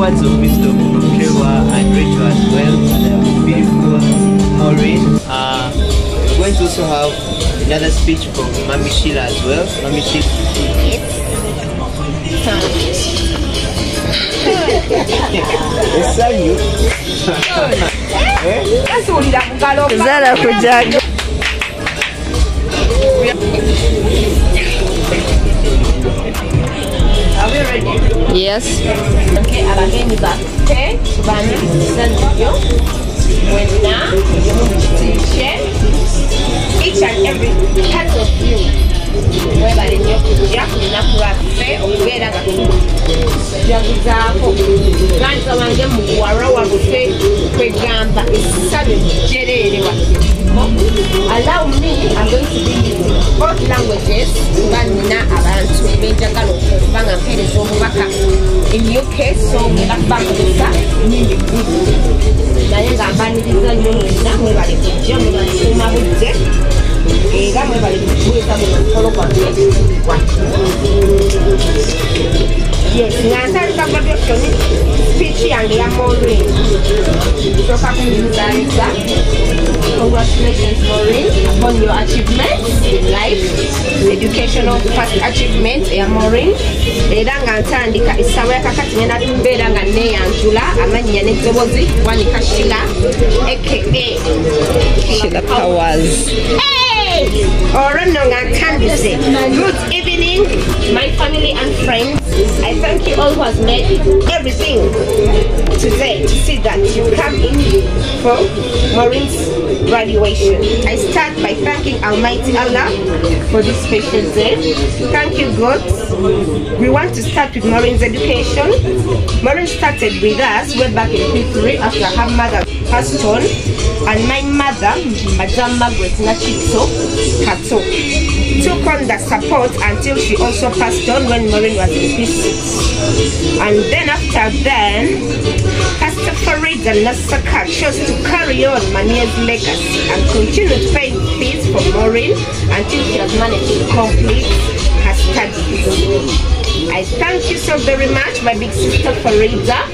words of wisdom from Trevor and Rachel as well, and uh, a beautiful Maureen. Uh, we're going to also have another speech from Mami Sheila as well. Mami Sheila. Yes. Essanyu. Ezala kujaga. Yes. Abagenyi baffe tubaaniriza nnyo mwenna mukitiishe each and every part of you. Mwebale nnyo kujja ku lunaku lwaffe okubeera nga tujaguzaako ganza wange muwara waffe kwegamba essabyo jereere waffe allow me I'm going to be using both languages. Kuba nina abantu benjagala okuba nga mpeereza omubaka in UK so ngenda kubakozesa nyingi bbiri naye nga mbaniriza nnyo mwenna mwebale kujja mwebasuuma budde era mwebale kubuuza mu mukolo gwaffe yes nga ntandika graduation speech yange ya Maureen. Nsooka kumuzaliza Congratulations, Maureen, upon your achievements in life. Educational first achievement ya Maureen. era nga ntandika essaawa kakati ngenda kubeera nga neyanjula amanyinya n'eddobozi wanika shila eke olwo nno nga nkambise My family and friends. I thank you all who has made everything today to see that you come in for Maureen's graduation. I start by thanking Almighty Allah for this special day. Thank you, God. We want to start with Maureen's education. Maureen started with us way back in P3 after her mother passed on, and my mother, Madame Margaret Nachitso Kato, took on the support until she also passed on when Maureen was in P6. And then after then, Pastor Farida Nasaka chose to carry on Mania's legacy and continued paying fees for Maureen until she has managed to complete her studies. I thank you so very much, my big sister Farida,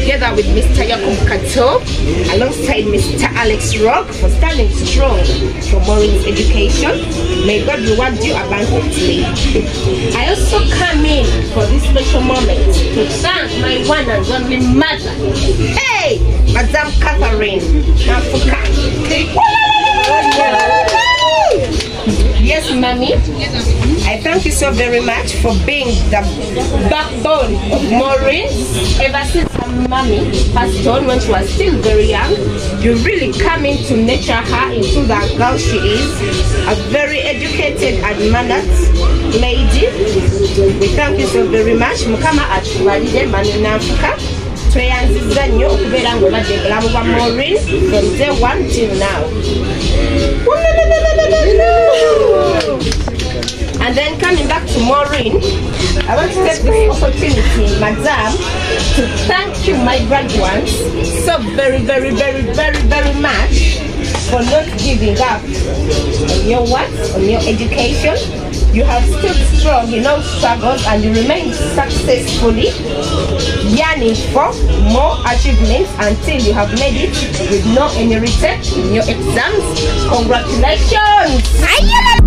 together with Mr. Yakub Kato, alongside Mr. Alex Rock, for standing strong for Maureen's education. May God reward you abundantly. I also come in for this special moment to thank my one and only mother. Hey, Madame Catherine Nafuka. Yes, mommy. I thank you so very much for being the backbone of Maureen. Ever since her mommy passed on when she was still very young, you really come in to nurture her into the girl she is. A very educated and mannered lady. We thank you so very much. Mukama atubalire mani nanfuka. Maureen from day one till now. Maureen, I want to take this opportunity, Madam, to thank you, my graduates, so very, very, very, very, very much for not giving up on your work, on your education. You have stood strong in all struggles and you remain successfully yearning for more achievements until you have made it with no any retake in your exams. Congratulations!